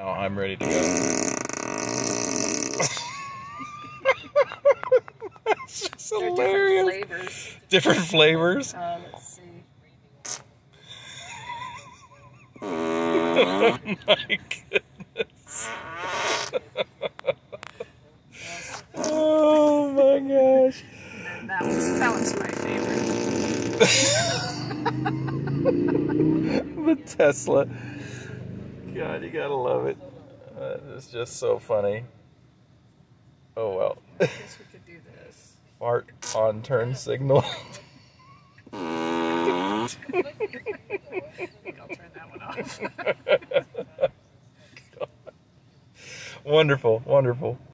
Now I'm ready to go. That's just They're hilarious. different flavors. Different flavors. Um, let's see. oh my goodness. oh my gosh. That was that one's my favorite. the Tesla. God, you gotta love it. Uh, it's just so funny. Oh well. I guess we could do this. Fart on turn signal. I think I'll turn that one off. wonderful, wonderful.